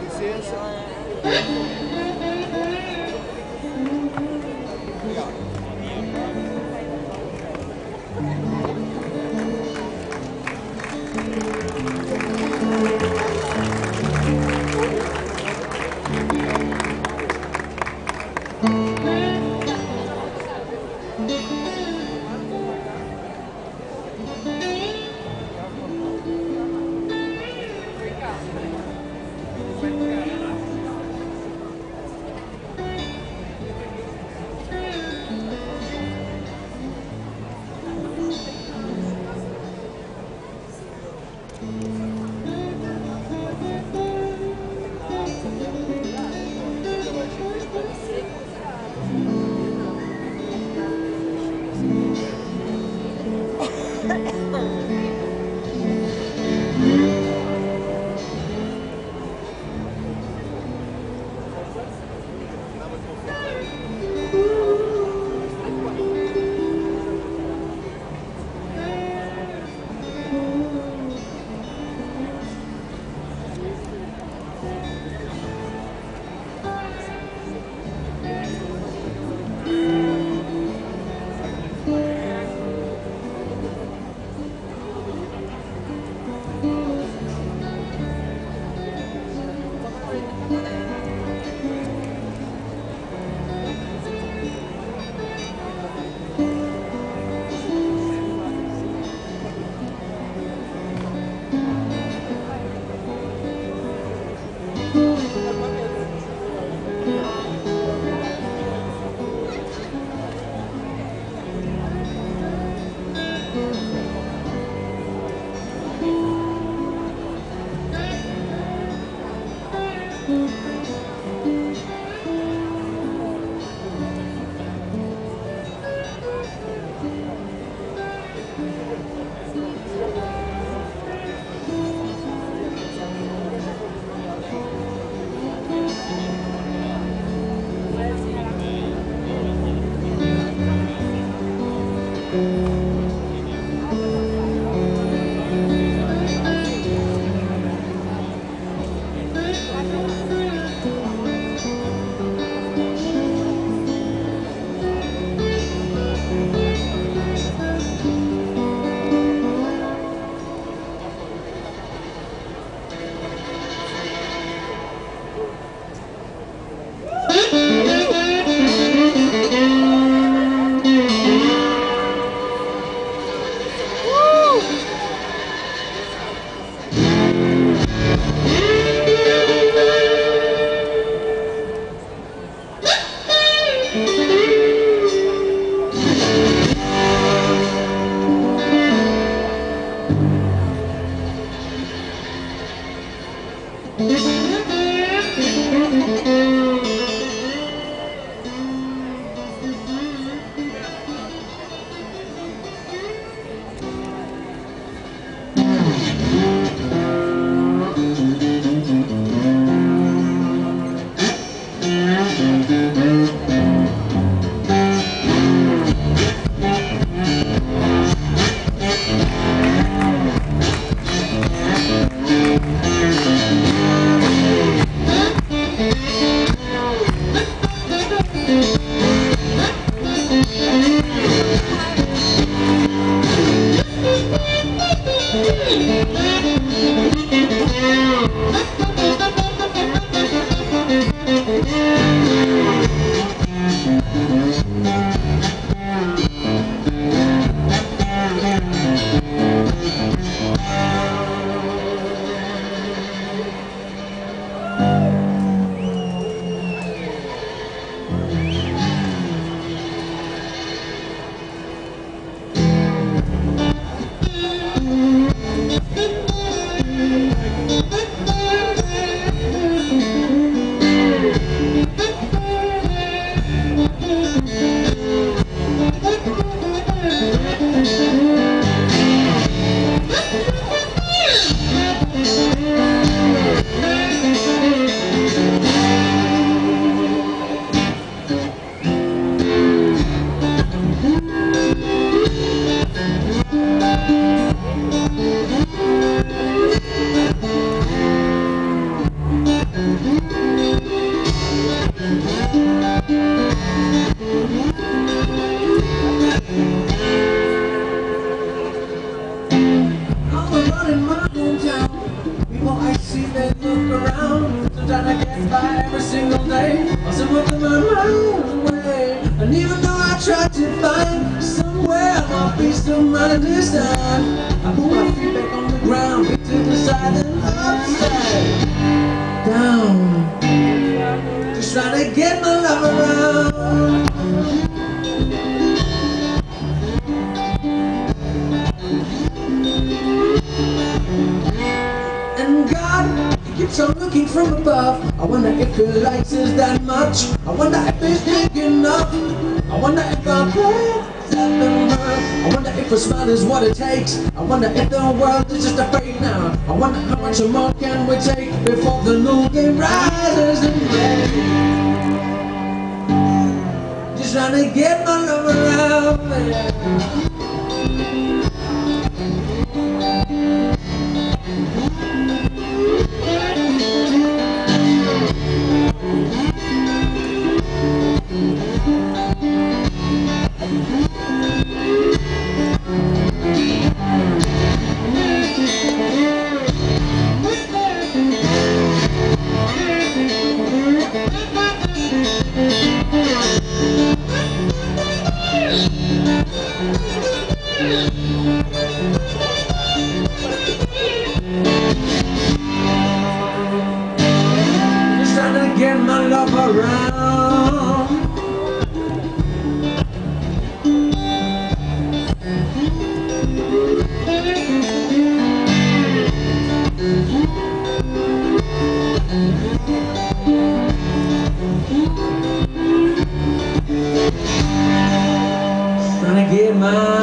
Licença. Não. Mm-hmm. Thank to find somewhere my peace of mind this time, I put my feet back on the ground, to the side and upside down. Just trying to get my love around. And God, keeps on looking from above. I wonder if He likes us that much. I wonder if He's big enough. I wonder if have been heard. I wonder if a smile is what it takes. I wonder if the world is just a fake now. I wonder how much more can we take before the new day rises in red. Just trying to get my love around me. Just trying to get my